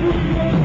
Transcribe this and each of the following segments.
I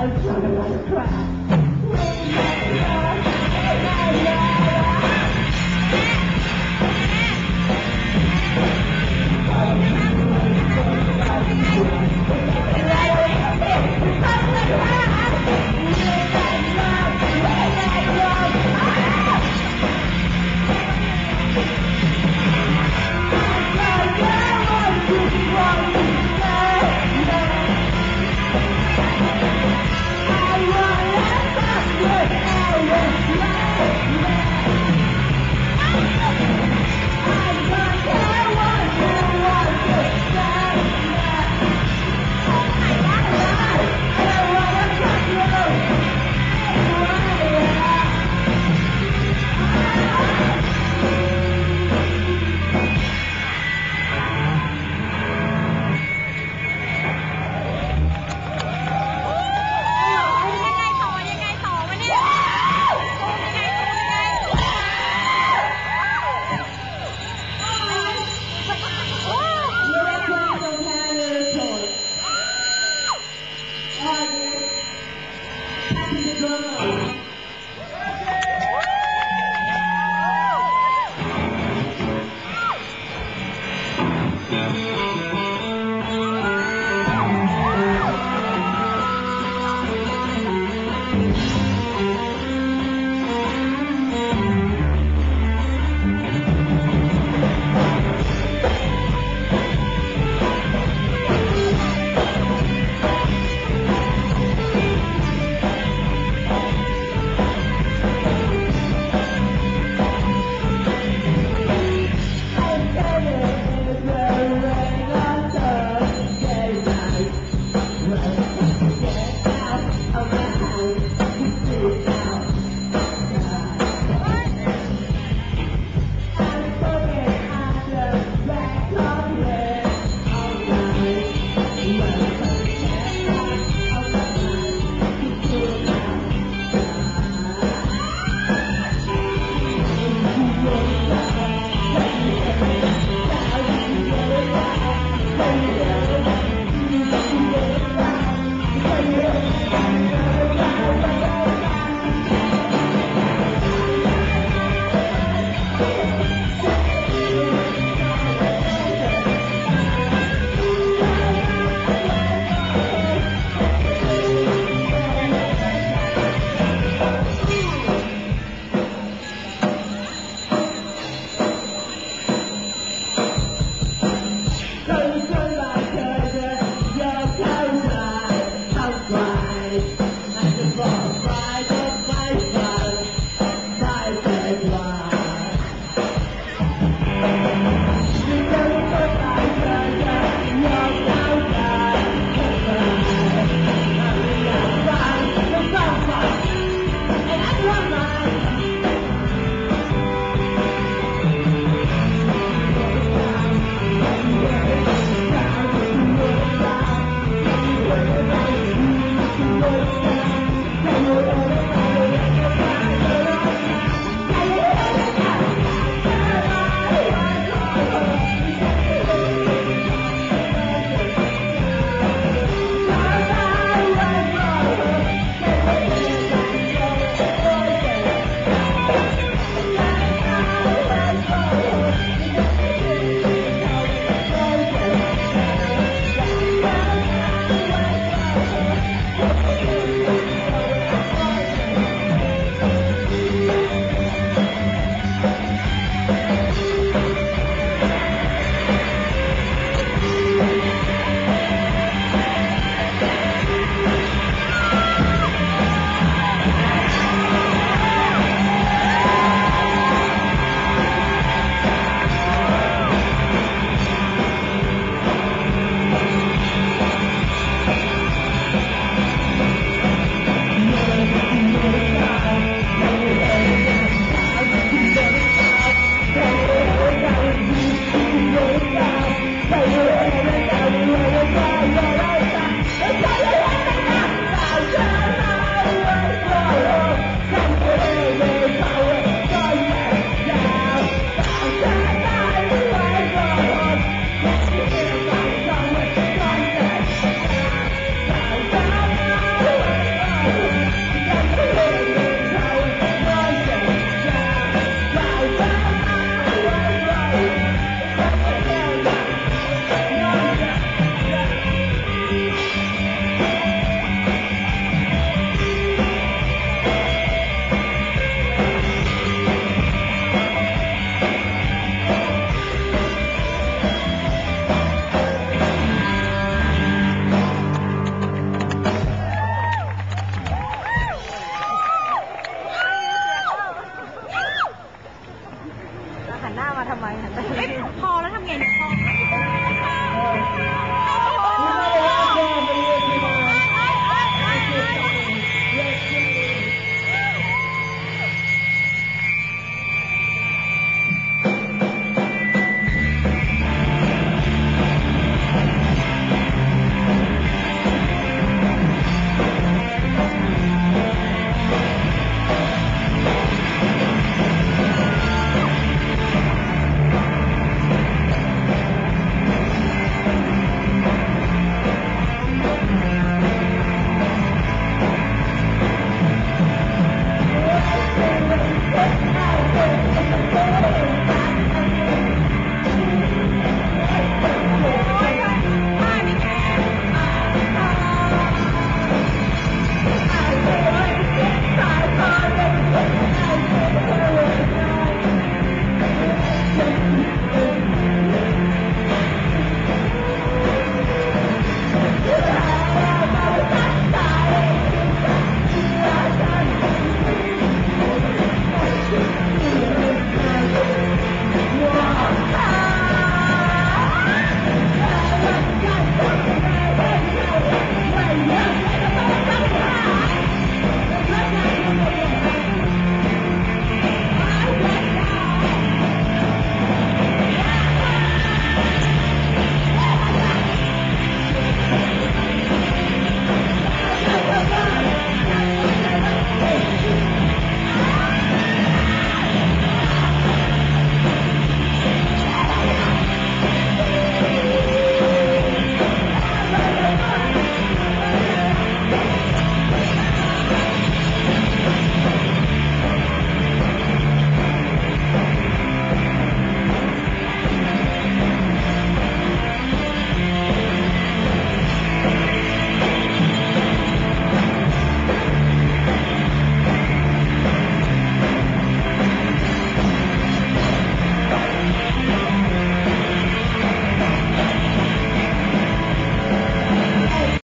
I'm running like a talk,